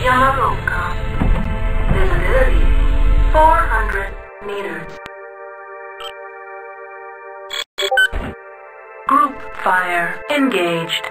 Then, Yamaroka. Visibility 400 meters. Group fire engaged.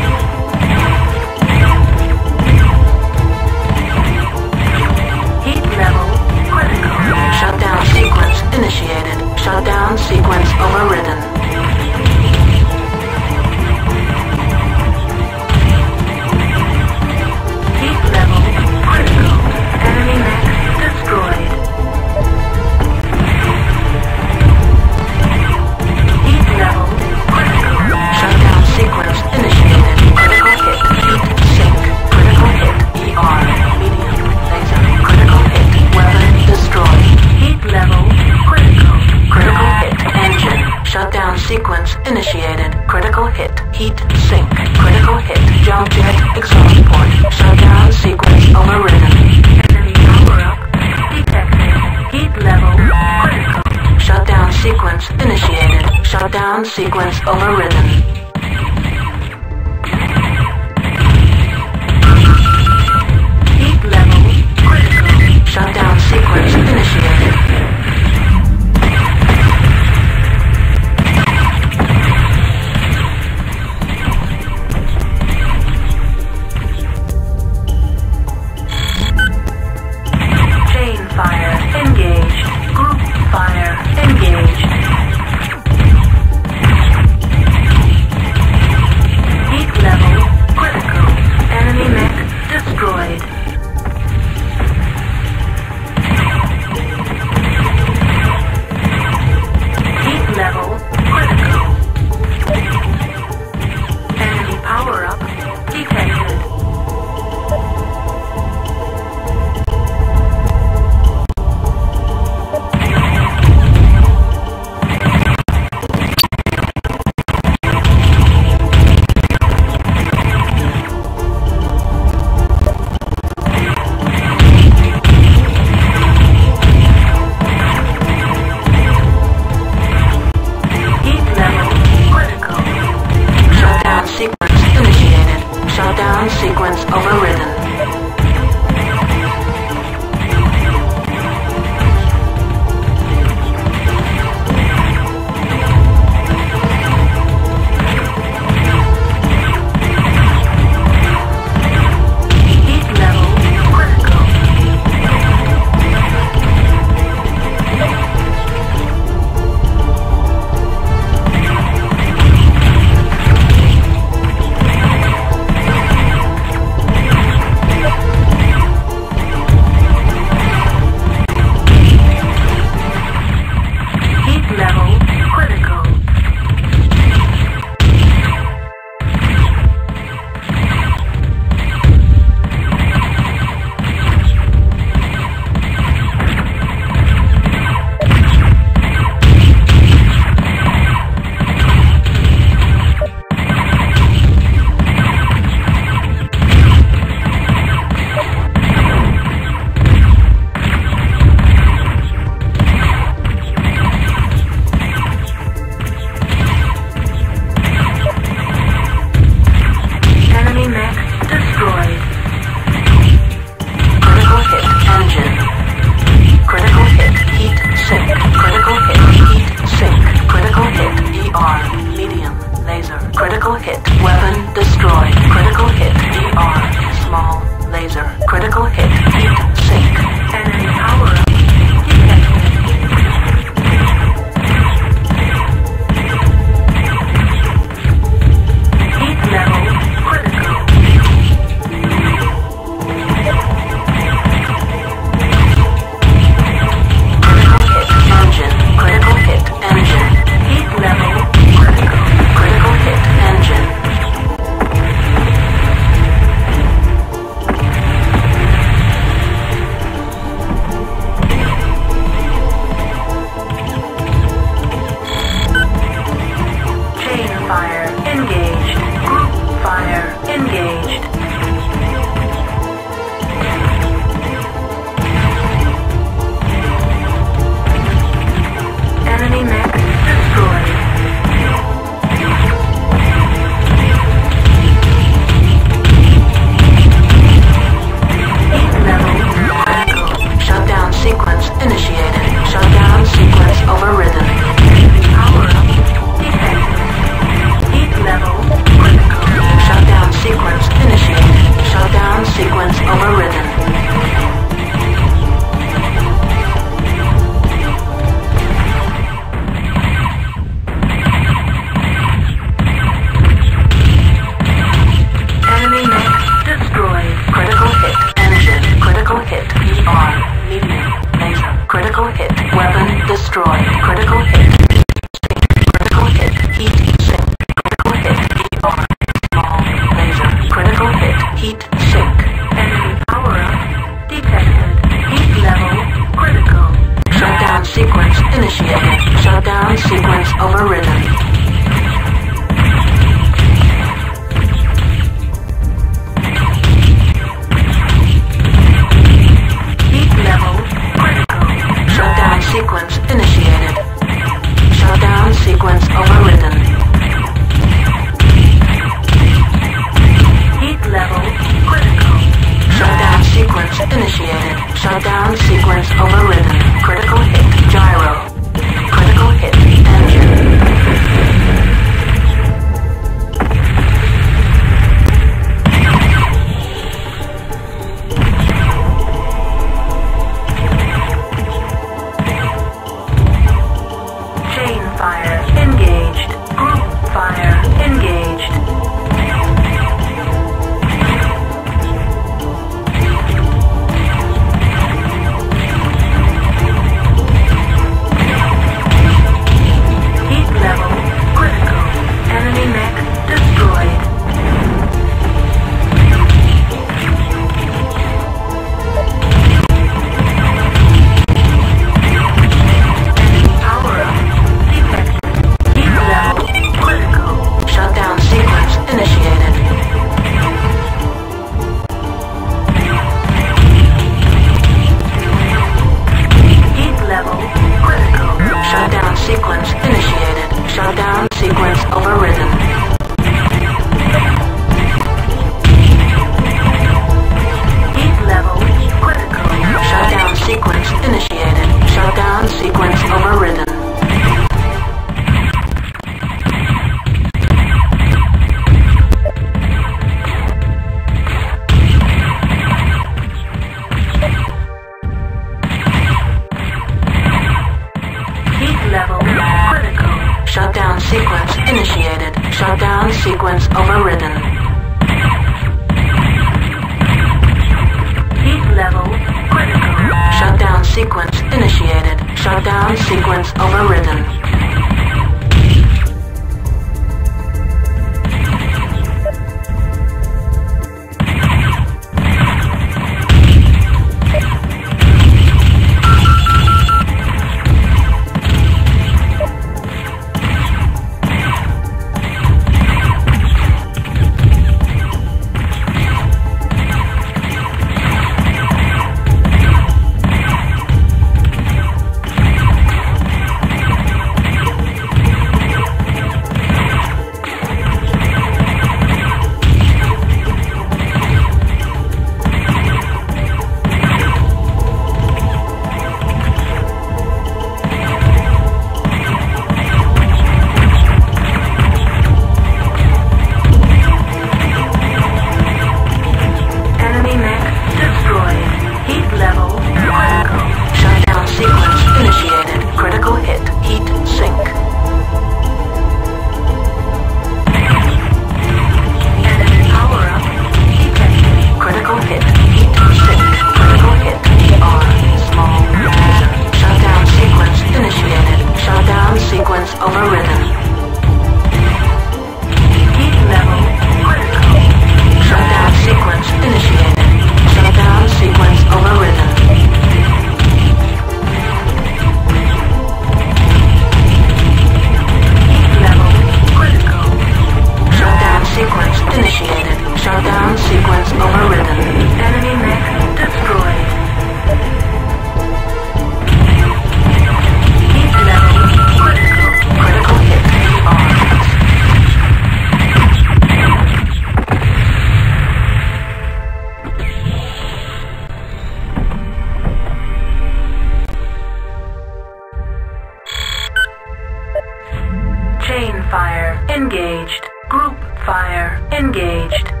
Fire engaged.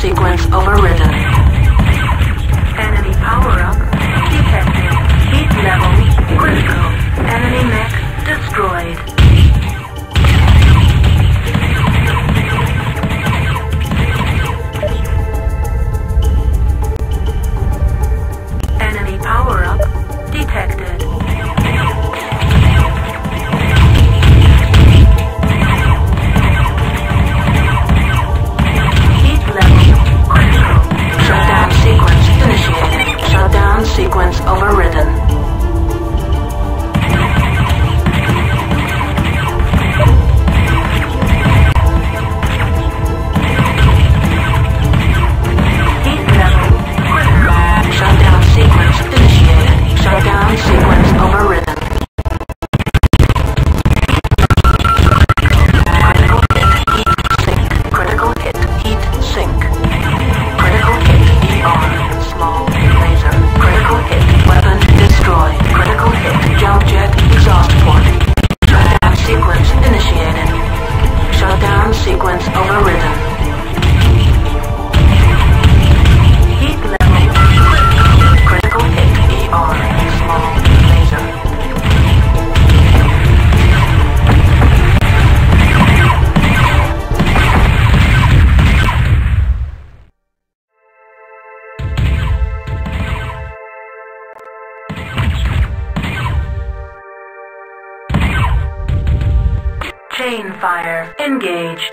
Sequence overridden. Chain fire engaged.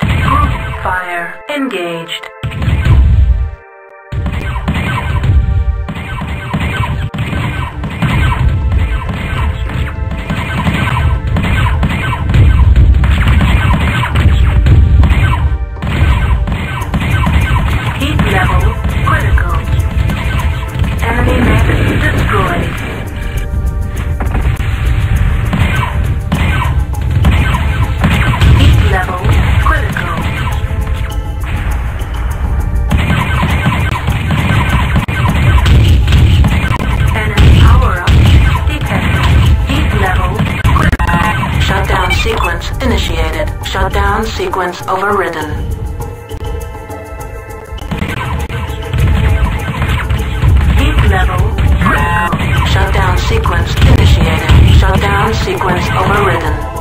Fire engaged. sequence initiated. Shutdown sequence overridden. Shutdown sequence initiated. Shutdown sequence overridden.